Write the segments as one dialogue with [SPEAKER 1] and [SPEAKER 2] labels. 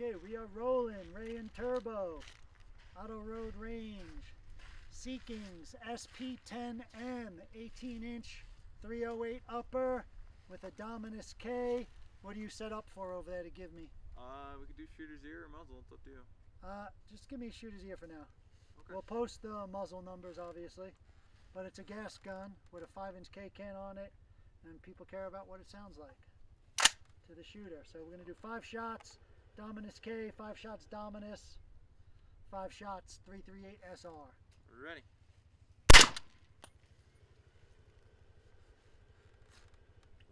[SPEAKER 1] Okay, we are rolling. Ray and Turbo. Auto Road Range. Seekins SP10M 18 inch 308 upper with a Dominus K. What do you set up for over there to give me?
[SPEAKER 2] Uh, we could do shooter's ear or muzzle. It's up to you.
[SPEAKER 1] Uh, just give me shooter's ear for now.
[SPEAKER 2] Okay.
[SPEAKER 1] We'll post the muzzle numbers, obviously, but it's a gas gun with a 5-inch K can on it, and people care about what it sounds like to the shooter. So we're going to do five shots, Dominus K, five shots Dominus, five shots 338 SR.
[SPEAKER 2] Ready.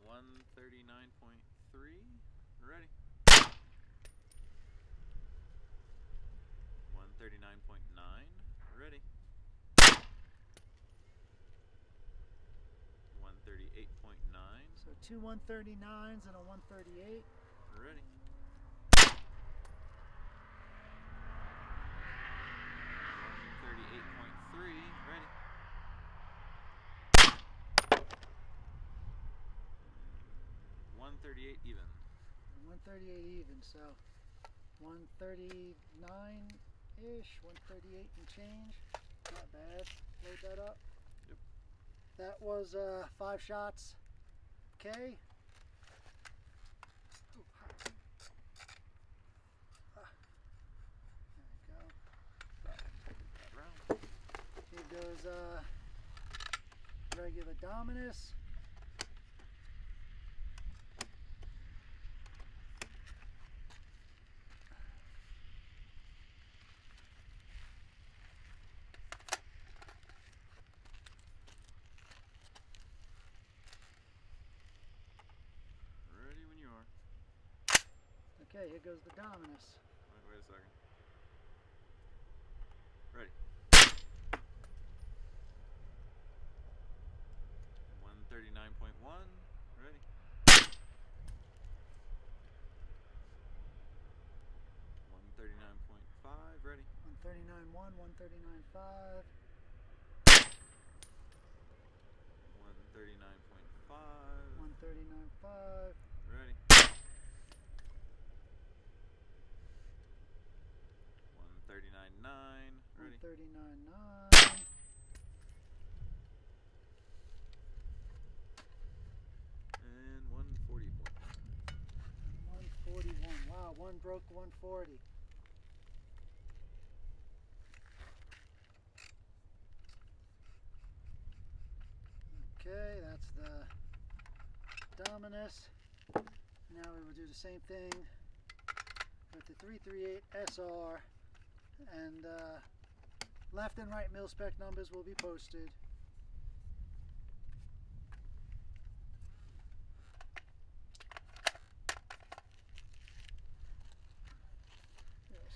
[SPEAKER 2] One thirty nine point three. Ready. One thirty nine point nine. Ready. One thirty eight point nine.
[SPEAKER 1] So two 139s and a 138.
[SPEAKER 2] Ready. 138 even.
[SPEAKER 1] 138 even, so 139-ish, 138 and change. Not bad. Load that up.
[SPEAKER 2] Yep.
[SPEAKER 1] That was uh, five shots. Okay. Ah. There we go.
[SPEAKER 2] Round.
[SPEAKER 1] Here goes uh, regular Dominus. Okay, here goes the Dominus.
[SPEAKER 2] Wait, wait a second. Ready. One thirty nine point one. Ready. One thirty nine point five. Ready.
[SPEAKER 1] 139.1, 139.5.
[SPEAKER 2] One thirty nine point five.
[SPEAKER 1] 139.5.
[SPEAKER 2] Ready. One One
[SPEAKER 1] broke 140. Okay, that's the Dominus. Now we will do the same thing with the 338 SR and uh, Left and right mil spec numbers will be posted.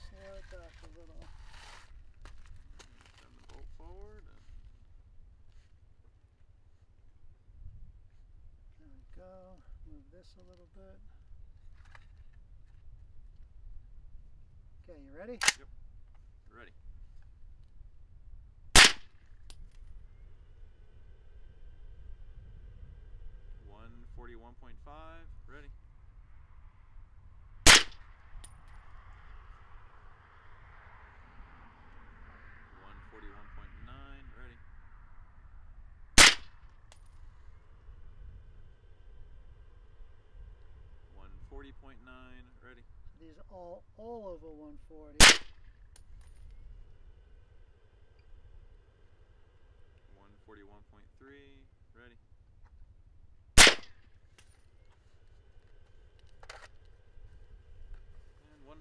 [SPEAKER 1] Slow it back a little.
[SPEAKER 2] Send the bolt forward.
[SPEAKER 1] There we go. Move this a little bit. Okay, you ready?
[SPEAKER 2] Yep. 41.5, ready. Forty point nine, ready.
[SPEAKER 1] These all all over one forty.
[SPEAKER 2] One forty one point three, ready.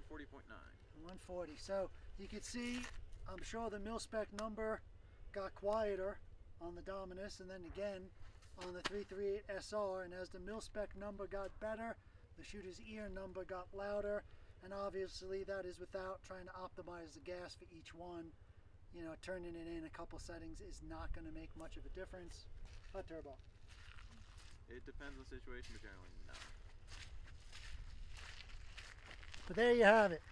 [SPEAKER 2] And one forty point nine.
[SPEAKER 1] 140. So you can see, I'm sure the mil spec number got quieter on the Dominus, and then again on the 338 SR. And as the mil spec number got better, the shooter's ear number got louder. And obviously, that is without trying to optimize the gas for each one. You know, turning it in a couple settings is not going to make much of a difference. Hot turbo.
[SPEAKER 2] It depends on the situation, but generally no.
[SPEAKER 1] But there you have it.